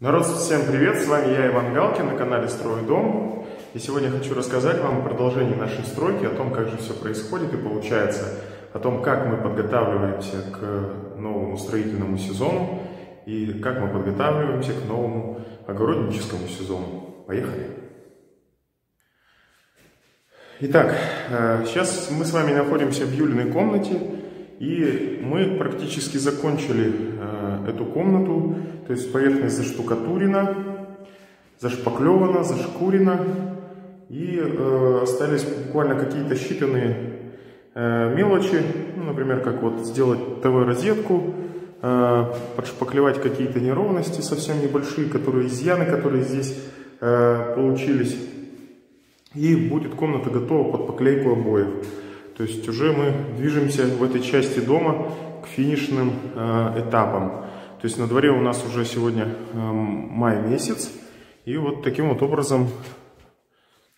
Народ, всем привет! С вами я, Иван Галкин, на канале «Строй дом». И сегодня хочу рассказать вам о продолжении нашей стройки, о том, как же все происходит и получается, о том, как мы подготавливаемся к новому строительному сезону и как мы подготавливаемся к новому огородническому сезону. Поехали! Итак, э, сейчас мы с вами находимся в Юлиной комнате, и мы практически закончили э, эту комнату, то есть поверхность заштукатурена, зашпаклевана, зашкурена, и э, остались буквально какие-то считанные э, мелочи, ну, например, как вот сделать ТВ-розетку, э, подшпаклевать какие-то неровности совсем небольшие, которые изъяны, которые здесь получились, и будет комната готова под поклейку обоев. То есть уже мы движемся в этой части дома к финишным э, этапам. То есть на дворе у нас уже сегодня э, май месяц. И вот таким вот образом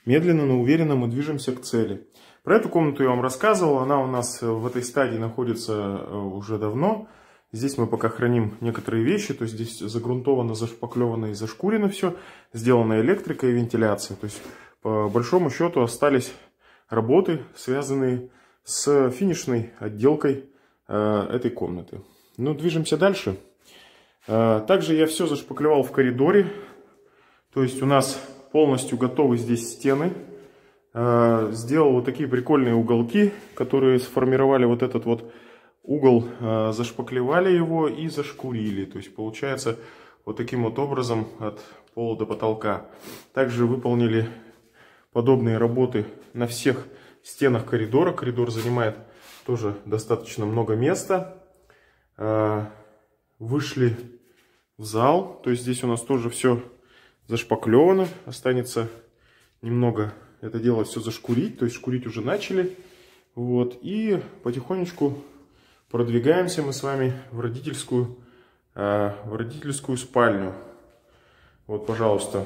медленно, но уверенно мы движемся к цели. Про эту комнату я вам рассказывал. Она у нас в этой стадии находится э, уже давно. Здесь мы пока храним некоторые вещи, то есть здесь загрунтовано, зашпаклевано и зашкурено все, сделана электрика и вентиляция. То есть по большому счету остались работы, связанные с финишной отделкой э, этой комнаты. Ну, движемся дальше. Э, также я все зашпаклевал в коридоре. То есть у нас полностью готовы здесь стены. Э, сделал вот такие прикольные уголки, которые сформировали вот этот вот угол, зашпаклевали его и зашкурили. То есть получается вот таким вот образом от пола до потолка. Также выполнили подобные работы на всех стенах коридора. Коридор занимает тоже достаточно много места. А, вышли в зал. То есть здесь у нас тоже все зашпаклевано. Останется немного это дело все зашкурить. То есть шкурить уже начали. Вот. И потихонечку продвигаемся мы с вами в родительскую, а, в родительскую спальню. Вот, пожалуйста.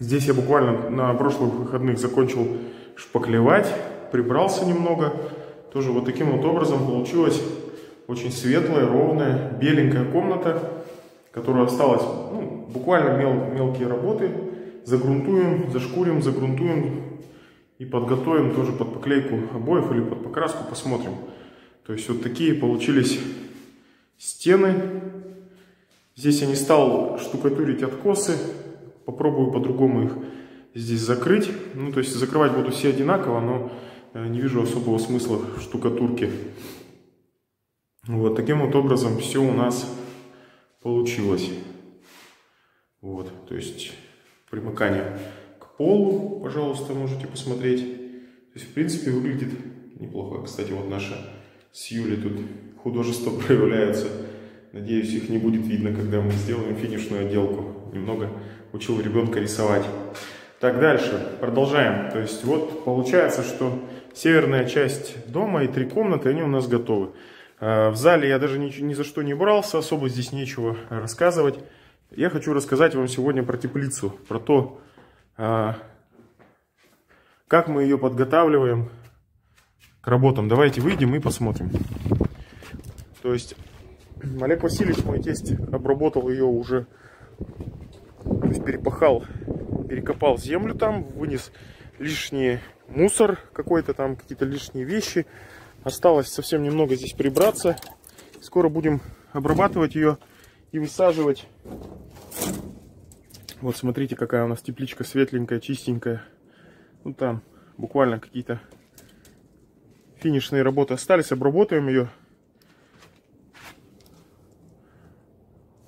Здесь я буквально на прошлых выходных закончил шпаклевать, прибрался немного. Тоже вот таким вот образом получилась очень светлая, ровная, беленькая комната, которая осталась, ну, буквально мел, мелкие работы. Загрунтуем, зашкурим, загрунтуем и подготовим тоже под поклейку обоев или под покраску, посмотрим. То есть вот такие получились стены. Здесь я не стал штукатурить откосы, попробую по-другому их здесь закрыть. Ну, то есть закрывать буду все одинаково, но э, не вижу особого смысла в штукатурке. Вот таким вот образом все у нас получилось. Вот, то есть примыкание к полу, пожалуйста, можете посмотреть. То есть, в принципе, выглядит неплохо. Кстати, вот наша с Юлей тут художество проявляется. Надеюсь, их не будет видно, когда мы сделаем финишную отделку. Немного учил ребенка рисовать. Так, дальше, продолжаем. То есть вот получается, что северная часть дома и три комнаты, они у нас готовы. А, в зале я даже ни, ни за что не брался, особо здесь нечего рассказывать. Я хочу рассказать вам сегодня про теплицу, про то, а, как мы ее подготавливаем к работам. Давайте выйдем и посмотрим. То есть Олег Васильевич, мой тесть, обработал ее уже перепахал, перекопал землю там, вынес лишний мусор какой-то там, какие-то лишние вещи. Осталось совсем немного здесь прибраться. Скоро будем обрабатывать ее и высаживать. Вот смотрите, какая у нас тепличка светленькая, чистенькая. Ну там буквально какие-то финишные работы остались. Обработаем ее.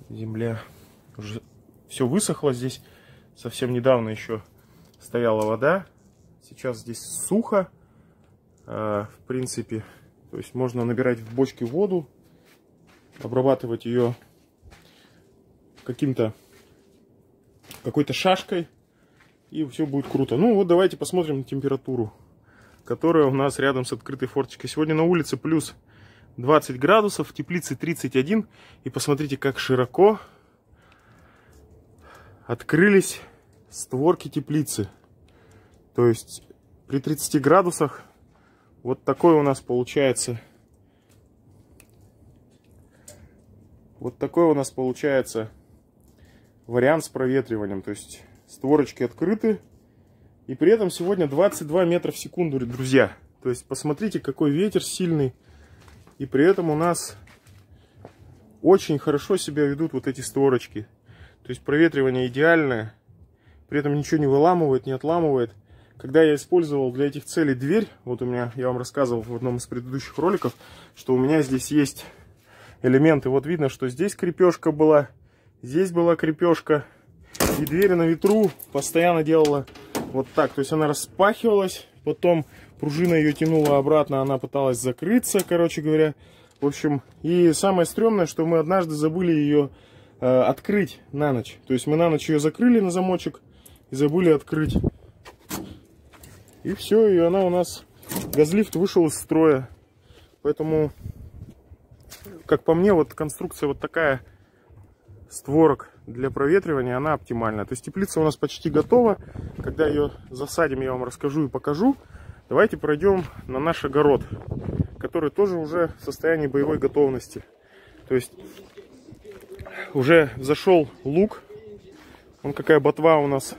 Земля уже все высохло здесь. Совсем недавно еще стояла вода. Сейчас здесь сухо. А, в принципе, то есть можно набирать в бочке воду, обрабатывать ее каким-то какой-то шашкой и все будет круто. Ну вот давайте посмотрим температуру, которая у нас рядом с открытой форточкой. Сегодня на улице плюс 20 градусов, в теплице 31. И посмотрите, как широко открылись створки теплицы. То есть при 30 градусах вот такой у нас получается вот такой у нас получается вариант с проветриванием. То есть створочки открыты. И при этом сегодня 22 метра в секунду, друзья. То есть посмотрите, какой ветер сильный. И при этом у нас очень хорошо себя ведут вот эти створочки. То есть проветривание идеальное. При этом ничего не выламывает, не отламывает. Когда я использовал для этих целей дверь, вот у меня, я вам рассказывал в одном из предыдущих роликов, что у меня здесь есть элементы. Вот видно, что здесь крепежка была, здесь была крепежка. И дверь на ветру постоянно делала вот так. То есть она распахивалась, потом пружина ее тянула обратно, она пыталась закрыться, короче говоря. В общем, и самое стрёмное, что мы однажды забыли ее э, открыть на ночь. То есть мы на ночь ее закрыли на замочек и забыли открыть. И все, и она у нас, газлифт вышел из строя. Поэтому, как по мне, вот конструкция вот такая створок для проветривания, она оптимальна. То есть теплица у нас почти готова. Когда ее засадим, я вам расскажу и покажу. Давайте пройдем на наш огород, который тоже уже в состоянии боевой готовности. То есть уже зашел лук. Он какая ботва у нас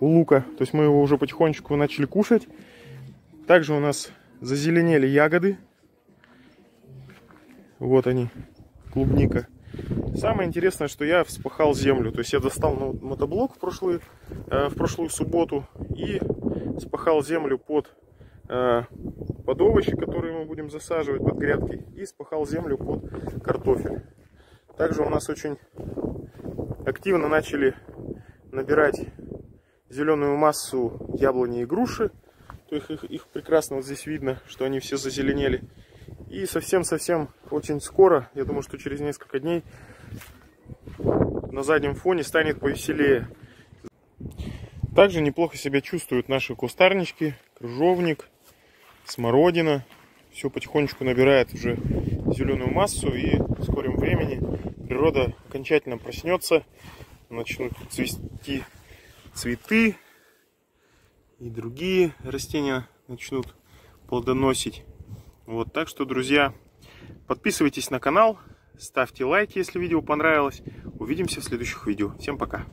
у лука. То есть мы его уже потихонечку начали кушать. Также у нас зазеленели ягоды. Вот они, клубника. Самое интересное, что я вспахал землю. То есть я достал мотоблок в прошлую, э, в прошлую субботу и спахал землю под, э, под овощи, которые мы будем засаживать под грядки. И спахал землю под картофель. Также у нас очень активно начали набирать зеленую массу яблони и груши. То их, их, их прекрасно вот здесь видно, что они все зазеленели. И совсем-совсем очень скоро, я думаю, что через несколько дней на заднем фоне станет повеселее. Также неплохо себя чувствуют наши кустарнички, крыжовник, смородина. Все потихонечку набирает уже зеленую массу и в скором времени природа окончательно проснется, начнут цвести цветы и другие растения начнут плодоносить. Вот, так что, друзья, подписывайтесь на канал, ставьте лайки, если видео понравилось. Увидимся в следующих видео. Всем пока!